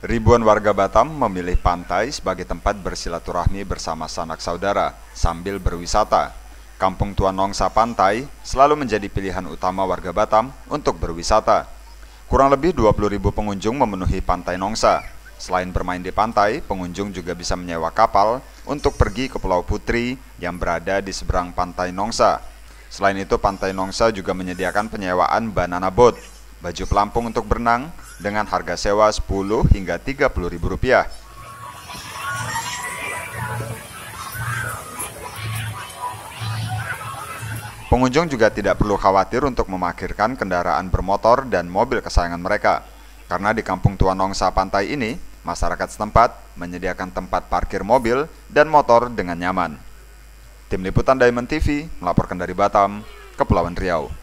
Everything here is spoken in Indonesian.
Ribuan warga Batam memilih pantai sebagai tempat bersilaturahmi bersama sanak saudara sambil berwisata. Kampung Tua Nongsa Pantai selalu menjadi pilihan utama warga Batam untuk berwisata. Kurang lebih 20 ribu pengunjung memenuhi Pantai Nongsa. Selain bermain di pantai, pengunjung juga bisa menyewa kapal untuk pergi ke Pulau Putri yang berada di seberang Pantai Nongsa. Selain itu, Pantai Nongsa juga menyediakan penyewaan banana boat, baju pelampung untuk berenang, dengan harga sewa 10 hingga 30 ribu rupiah. Pengunjung juga tidak perlu khawatir untuk memarkirkan kendaraan bermotor dan mobil kesayangan mereka, karena di Kampung Tua Nongsa Pantai ini, masyarakat setempat menyediakan tempat parkir mobil dan motor dengan nyaman. Tim Liputan Diamond TV melaporkan dari Batam, Kepulauan Riau.